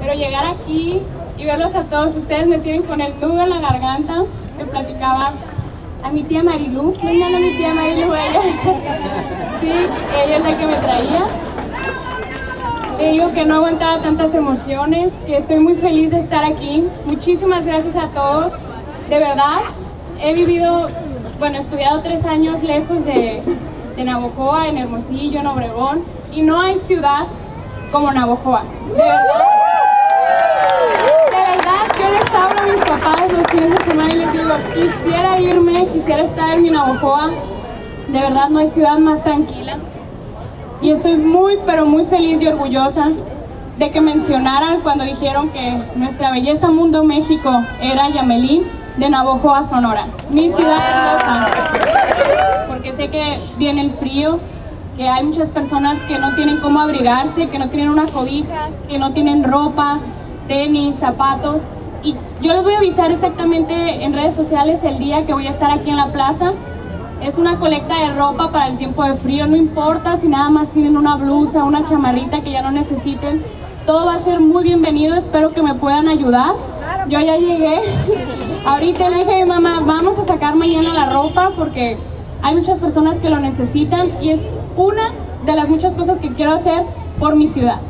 pero llegar aquí y verlos a todos ustedes me tienen con el nudo en la garganta, que platicaba a mi tía Marilu, ¿dónde anda mi tía Marilu? Ella, sí, ella es la que me traía. Le digo que no aguantaba tantas emociones, que estoy muy feliz de estar aquí. Muchísimas gracias a todos. De verdad, he vivido, bueno, he estudiado tres años lejos de, de Navojoa, en Hermosillo, en Obregón, y no hay ciudad como Navojoa. De verdad. De verdad, yo les hablo a mis papás los fines de semana y les digo, quisiera irme, quisiera Navojoa. De verdad, no hay ciudad más tranquila y estoy muy pero muy feliz y orgullosa de que mencionaran cuando dijeron que nuestra belleza Mundo México era Yamelín de Navojoa, Sonora, mi ciudad hermosa. Porque sé que viene el frío, que hay muchas personas que no tienen cómo abrigarse, que no tienen una cobija, que no tienen ropa, tenis, zapatos. Y yo les voy a avisar exactamente en redes sociales el día que voy a estar aquí en la plaza es una colecta de ropa para el tiempo de frío, no importa si nada más tienen una blusa, una chamarrita que ya no necesiten. Todo va a ser muy bienvenido, espero que me puedan ayudar. Yo ya llegué. Ahorita le dije a mi mamá, vamos a sacar mañana la ropa porque hay muchas personas que lo necesitan y es una de las muchas cosas que quiero hacer por mi ciudad.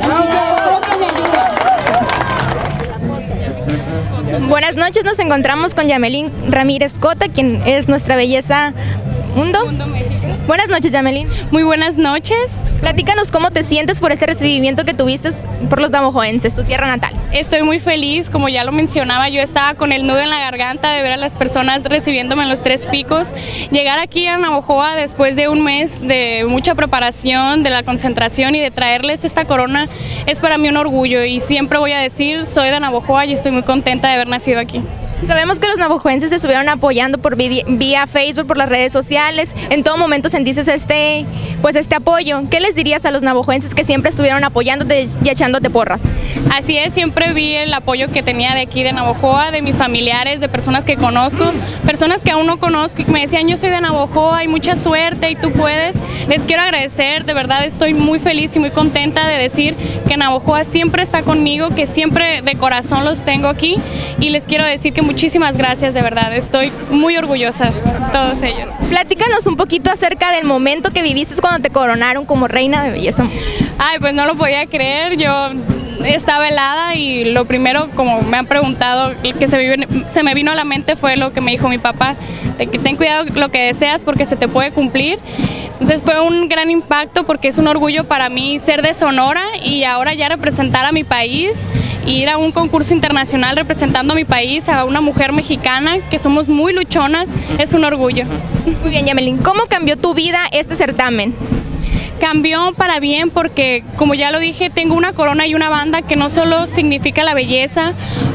Así que espero que me ayuden. Buenas noches, nos encontramos con Yamelín Ramírez Cota, quien es nuestra belleza mundo. Buenas noches, Yamelín. Muy buenas noches. Platícanos cómo te sientes por este recibimiento que tuviste por los navajoenses, tu tierra natal. Estoy muy feliz, como ya lo mencionaba, yo estaba con el nudo en la garganta de ver a las personas recibiéndome en los tres picos. Llegar aquí a Navajoa después de un mes de mucha preparación, de la concentración y de traerles esta corona es para mí un orgullo y siempre voy a decir, soy de Navajoa y estoy muy contenta de haber nacido aquí. Sabemos que los navajoenses se estuvieron apoyando por vía Facebook, por las redes sociales. En todo momento sentiste este, pues este apoyo. ¿Qué les dirías a los navajoenses que siempre estuvieron apoyándote y echándote porras? Así es, siempre vi el apoyo que tenía de aquí de Navojoa, de mis familiares, de personas que conozco, personas que aún no conozco y que me decían, yo soy de Navojoa, hay mucha suerte y tú puedes. Les quiero agradecer, de verdad estoy muy feliz y muy contenta de decir que Navojoa siempre está conmigo, que siempre de corazón los tengo aquí y les quiero decir que muchísimas gracias, de verdad. Estoy muy orgullosa de todos ellos. Platícanos un poquito acerca del momento que viviste cuando te coronaron como reina de belleza. Ay, pues no lo podía creer. Yo estaba helada y lo primero, como me han preguntado, que se, se me vino a la mente fue lo que me dijo mi papá, de que ten cuidado lo que deseas porque se te puede cumplir. Entonces fue un gran impacto porque es un orgullo para mí ser de Sonora y ahora ya representar a mi país ir a un concurso internacional representando a mi país, a una mujer mexicana, que somos muy luchonas, es un orgullo. Muy bien, Yamelin, ¿cómo cambió tu vida este certamen? cambió para bien porque, como ya lo dije, tengo una corona y una banda que no solo significa la belleza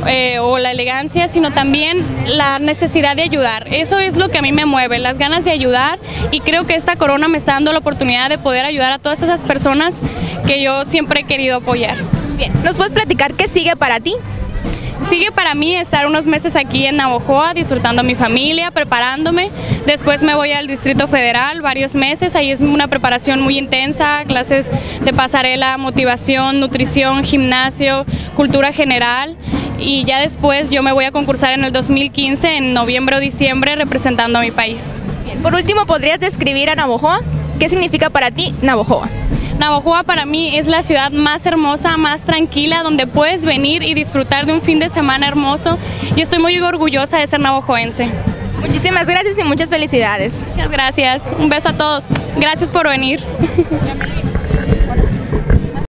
eh, o la elegancia, sino también la necesidad de ayudar. Eso es lo que a mí me mueve, las ganas de ayudar y creo que esta corona me está dando la oportunidad de poder ayudar a todas esas personas que yo siempre he querido apoyar. Bien, ¿nos puedes platicar qué sigue para ti? Sigue para mí estar unos meses aquí en Navojoa, disfrutando a mi familia, preparándome. Después me voy al Distrito Federal varios meses, ahí es una preparación muy intensa, clases de pasarela, motivación, nutrición, gimnasio, cultura general. Y ya después yo me voy a concursar en el 2015, en noviembre o diciembre, representando a mi país. Por último, ¿podrías describir a Navojoa? ¿Qué significa para ti Navojoa? Navojoa para mí es la ciudad más hermosa, más tranquila, donde puedes venir y disfrutar de un fin de semana hermoso. Y estoy muy orgullosa de ser navojoense. Muchísimas gracias y muchas felicidades. Muchas gracias. Un beso a todos. Gracias por venir.